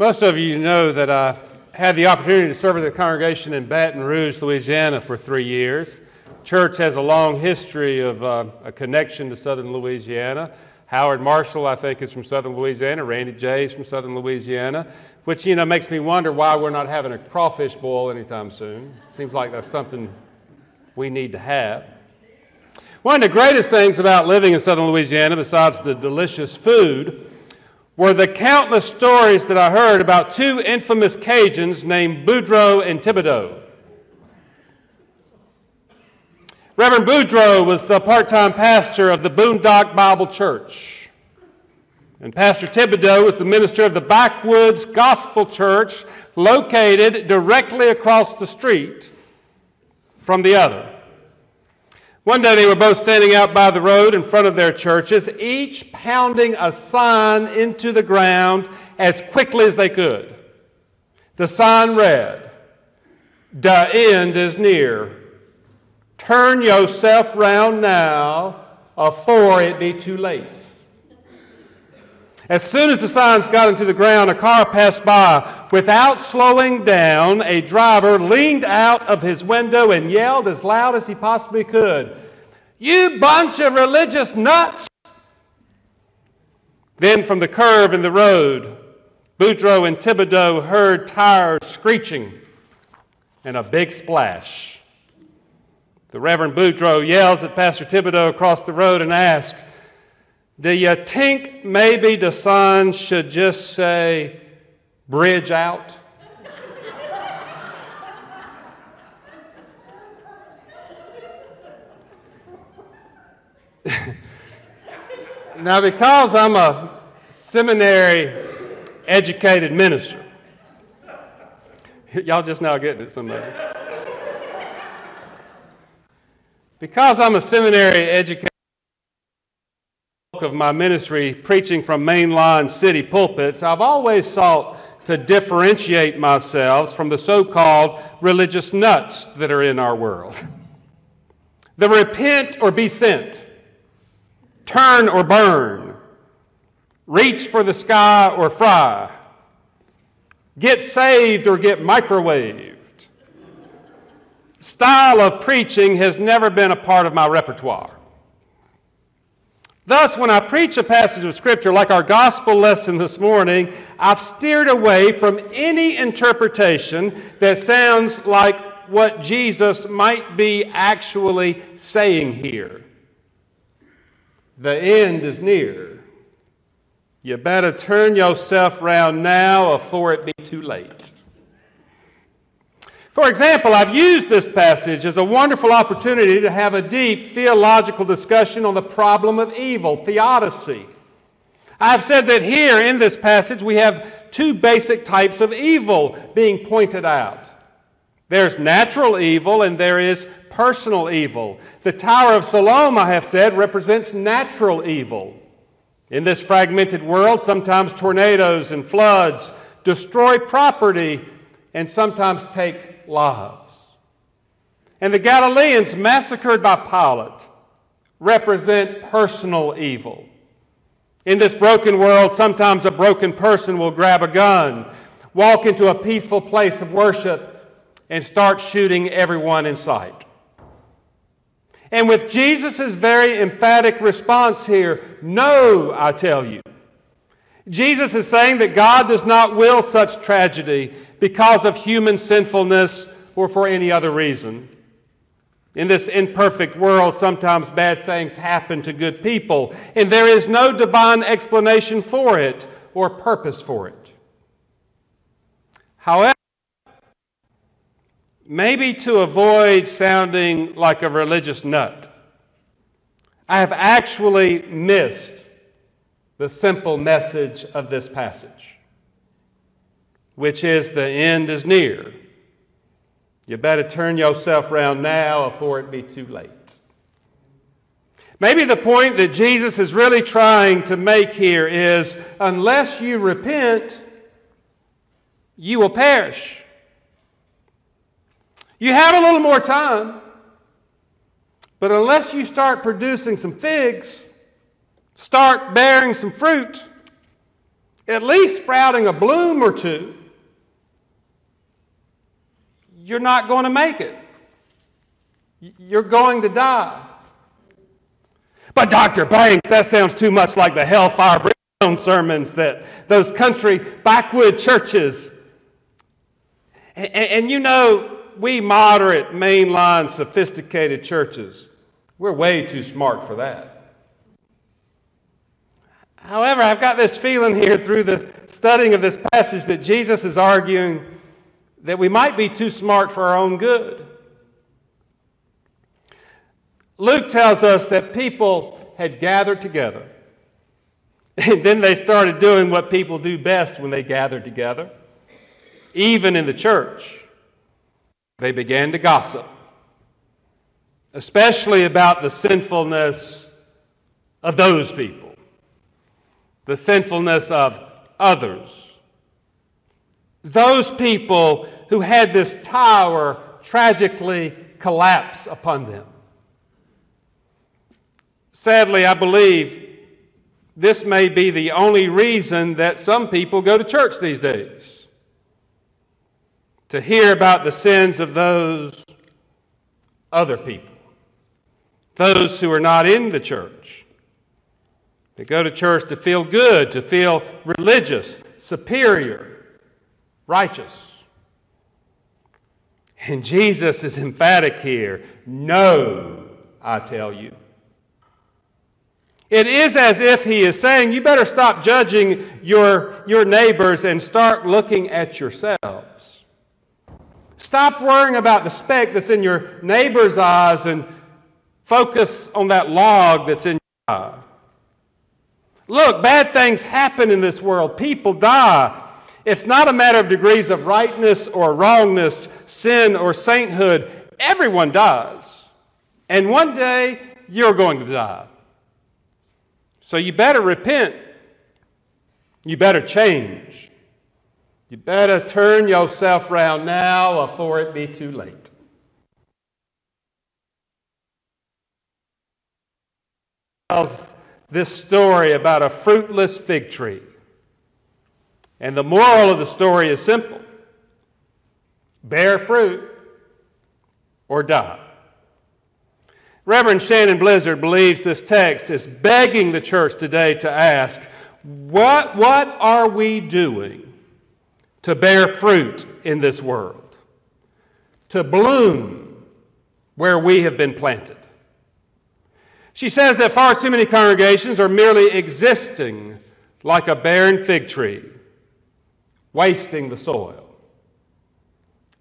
Most of you know that I had the opportunity to serve in the congregation in Baton Rouge, Louisiana for three years. Church has a long history of uh, a connection to southern Louisiana. Howard Marshall, I think, is from southern Louisiana. Randy Jay is from southern Louisiana, which, you know, makes me wonder why we're not having a crawfish boil anytime soon. Seems like that's something we need to have. One of the greatest things about living in southern Louisiana, besides the delicious food, were the countless stories that I heard about two infamous Cajuns named Boudreaux and Thibodeau. Reverend Boudreaux was the part time pastor of the Boondock Bible Church. And Pastor Thibodeau was the minister of the Backwoods Gospel Church, located directly across the street from the other. One day they were both standing out by the road in front of their churches, each pounding a sign into the ground as quickly as they could. The sign read, The end is near. Turn yourself round now, afore it be too late. As soon as the signs got into the ground, a car passed by. Without slowing down, a driver leaned out of his window and yelled as loud as he possibly could, You bunch of religious nuts! Then from the curve in the road, Boudreaux and Thibodeau heard tires screeching and a big splash. The Reverend Boudreaux yells at Pastor Thibodeau across the road and asks, do you think maybe the sign should just say, bridge out? now, because I'm a seminary educated minister, y'all just now getting it, somebody. Because I'm a seminary educated of my ministry preaching from mainline city pulpits, I've always sought to differentiate myself from the so called religious nuts that are in our world. The repent or be sent, turn or burn, reach for the sky or fry, get saved or get microwaved. Style of preaching has never been a part of my repertoire. Thus, when I preach a passage of Scripture like our gospel lesson this morning, I've steered away from any interpretation that sounds like what Jesus might be actually saying here. The end is near. You better turn yourself round now before it be too late. For example, I've used this passage as a wonderful opportunity to have a deep theological discussion on the problem of evil, theodicy. I've said that here in this passage we have two basic types of evil being pointed out. There's natural evil and there is personal evil. The Tower of Siloam, I have said, represents natural evil. In this fragmented world, sometimes tornadoes and floods destroy property and sometimes take lives. And the Galileans massacred by Pilate represent personal evil. In this broken world, sometimes a broken person will grab a gun, walk into a peaceful place of worship, and start shooting everyone in sight. And with Jesus' very emphatic response here, no, I tell you. Jesus is saying that God does not will such tragedy because of human sinfulness or for any other reason. In this imperfect world, sometimes bad things happen to good people, and there is no divine explanation for it or purpose for it. However, maybe to avoid sounding like a religious nut, I have actually missed the simple message of this passage which is the end is near. You better turn yourself around now before it be too late. Maybe the point that Jesus is really trying to make here is unless you repent, you will perish. You have a little more time, but unless you start producing some figs, start bearing some fruit, at least sprouting a bloom or two, you're not going to make it. You're going to die. But Dr. Banks, that sounds too much like the hellfire brimstone sermons that those country backwood churches. And, and, you know, we moderate, mainline, sophisticated churches, we're way too smart for that. However, I've got this feeling here through the studying of this passage that Jesus is arguing that we might be too smart for our own good. Luke tells us that people had gathered together. And then they started doing what people do best when they gather together, even in the church. They began to gossip, especially about the sinfulness of those people, the sinfulness of others. Those people who had this tower tragically collapse upon them. Sadly, I believe this may be the only reason that some people go to church these days to hear about the sins of those other people, those who are not in the church. They go to church to feel good, to feel religious, superior, righteous. And Jesus is emphatic here. No, I tell you. It is as if he is saying, You better stop judging your, your neighbors and start looking at yourselves. Stop worrying about the speck that's in your neighbor's eyes and focus on that log that's in your eye. Look, bad things happen in this world. People die. It's not a matter of degrees of rightness or wrongness, sin or sainthood. Everyone dies. And one day, you're going to die. So you better repent. You better change. You better turn yourself around now before it be too late. This story about a fruitless fig tree. And the moral of the story is simple bear fruit or die. Reverend Shannon Blizzard believes this text is begging the church today to ask what, what are we doing to bear fruit in this world? To bloom where we have been planted. She says that far too many congregations are merely existing like a barren fig tree, wasting the soil.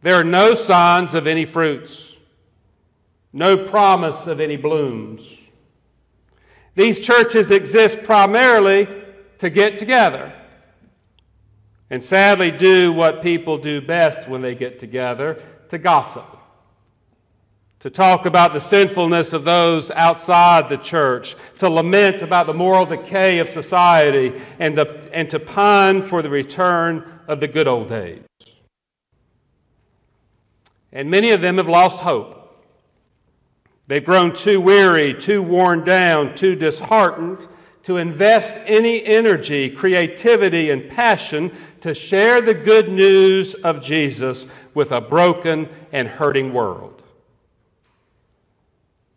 There are no signs of any fruits no promise of any blooms. These churches exist primarily to get together and sadly do what people do best when they get together to gossip, to talk about the sinfulness of those outside the church, to lament about the moral decay of society, and, the, and to pine for the return of the good old days. And many of them have lost hope. They've grown too weary, too worn down, too disheartened to invest any energy, creativity, and passion to share the good news of Jesus with a broken and hurting world.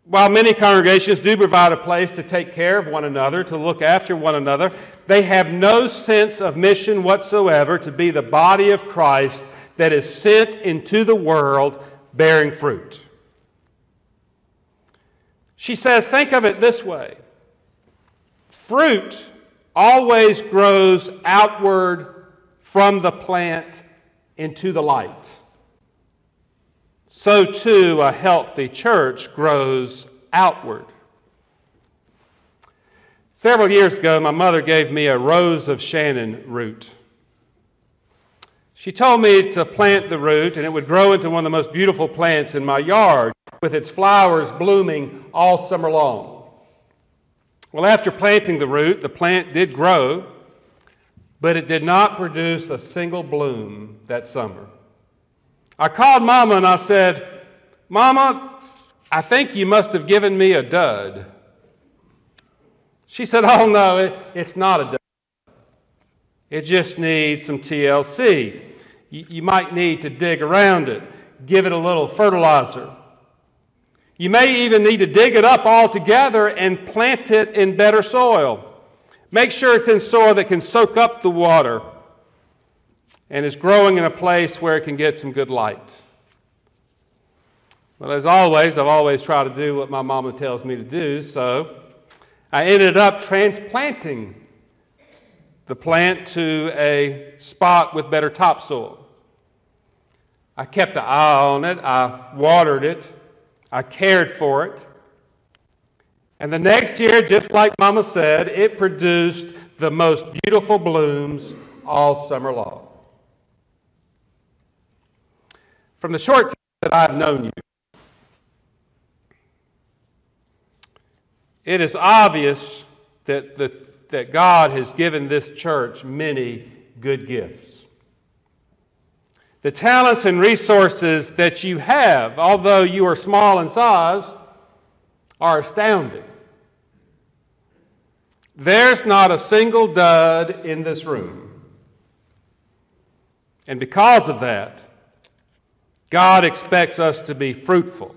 While many congregations do provide a place to take care of one another, to look after one another, they have no sense of mission whatsoever to be the body of Christ that is sent into the world bearing fruit. She says, think of it this way fruit always grows outward from the plant into the light. So too, a healthy church grows outward. Several years ago, my mother gave me a rose of Sharon root. She told me to plant the root, and it would grow into one of the most beautiful plants in my yard with its flowers blooming all summer long. Well, after planting the root, the plant did grow, but it did not produce a single bloom that summer. I called Mama and I said, Mama, I think you must have given me a dud. She said, Oh, no, it, it's not a dud. It just needs some TLC. You, you might need to dig around it, give it a little fertilizer. You may even need to dig it up altogether and plant it in better soil. Make sure it's in soil that can soak up the water and is growing in a place where it can get some good light. But as always, I've always tried to do what my mama tells me to do, so I ended up transplanting the plant to a spot with better topsoil. I kept an eye on it, I watered it, I cared for it. And the next year, just like Mama said, it produced the most beautiful blooms all summer long. From the short time that I've known you, it is obvious that, the, that God has given this church many good gifts. The talents and resources that you have, although you are small in size, are astounding. There's not a single dud in this room. And because of that, God expects us to be fruitful.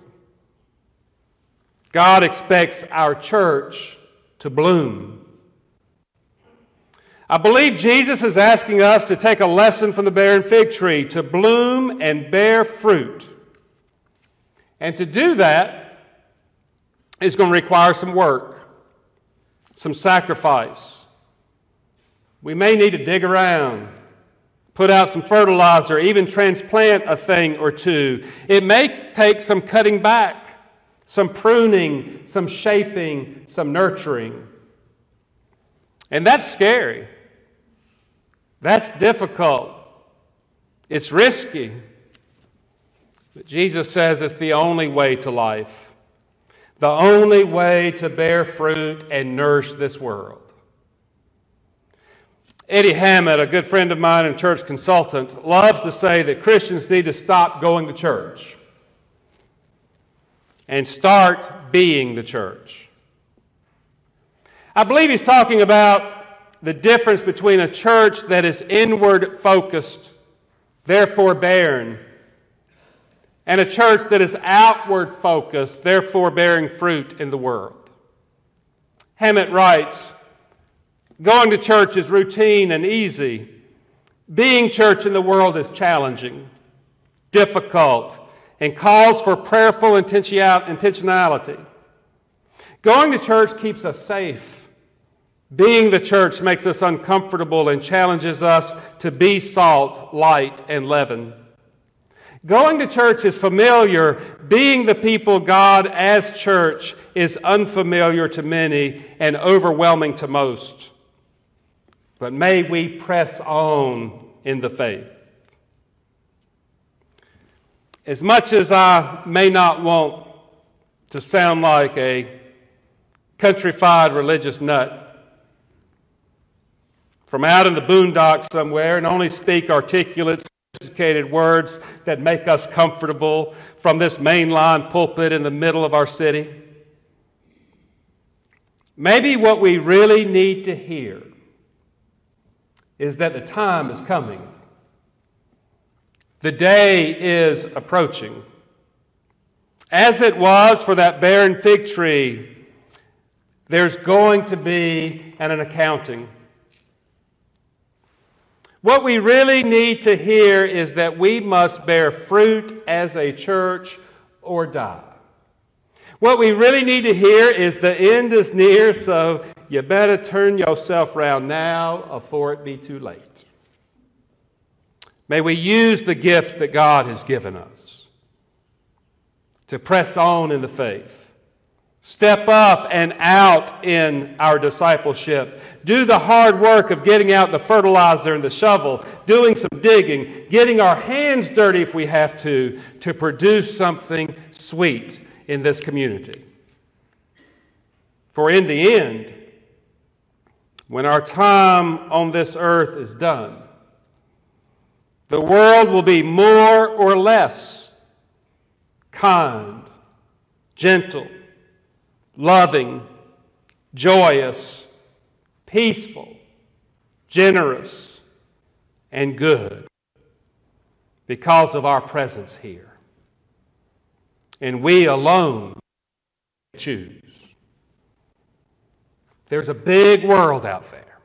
God expects our church to bloom. I believe Jesus is asking us to take a lesson from the barren fig tree, to bloom and bear fruit. And to do that is going to require some work, some sacrifice. We may need to dig around, put out some fertilizer, even transplant a thing or two. It may take some cutting back, some pruning, some shaping, some nurturing. And that's scary. That's difficult. It's risky. But Jesus says it's the only way to life, the only way to bear fruit and nourish this world. Eddie Hammett, a good friend of mine and church consultant, loves to say that Christians need to stop going to church and start being the church. I believe he's talking about the difference between a church that is inward focused, therefore barren, and a church that is outward focused, therefore bearing fruit in the world. Hammett writes Going to church is routine and easy. Being church in the world is challenging, difficult, and calls for prayerful intentionality. Going to church keeps us safe being the church makes us uncomfortable and challenges us to be salt, light, and leaven. Going to church is familiar. Being the people God as church is unfamiliar to many and overwhelming to most. But may we press on in the faith. As much as I may not want to sound like a countrified religious nut, from out in the boondocks somewhere and only speak articulate, sophisticated words that make us comfortable from this mainline pulpit in the middle of our city. Maybe what we really need to hear is that the time is coming. The day is approaching. As it was for that barren fig tree, there's going to be an accounting. What we really need to hear is that we must bear fruit as a church or die. What we really need to hear is the end is near, so you better turn yourself around now before it be too late. May we use the gifts that God has given us to press on in the faith Step up and out in our discipleship. Do the hard work of getting out the fertilizer and the shovel, doing some digging, getting our hands dirty if we have to, to produce something sweet in this community. For in the end, when our time on this earth is done, the world will be more or less kind, gentle, loving, joyous, peaceful, generous, and good because of our presence here. And we alone choose. There's a big world out there,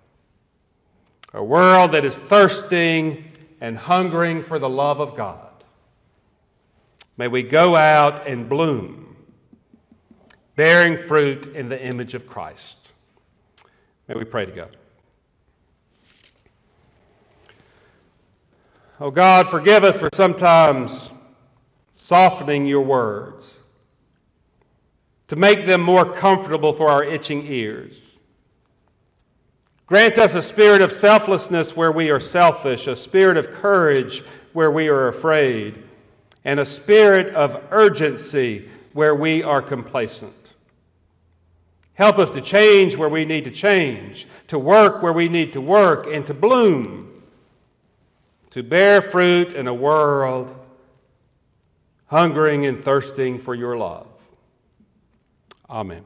a world that is thirsting and hungering for the love of God. May we go out and bloom, bearing fruit in the image of Christ. May we pray together. Oh God, forgive us for sometimes softening your words to make them more comfortable for our itching ears. Grant us a spirit of selflessness where we are selfish, a spirit of courage where we are afraid, and a spirit of urgency where we are complacent. Help us to change where we need to change, to work where we need to work, and to bloom, to bear fruit in a world hungering and thirsting for your love. Amen.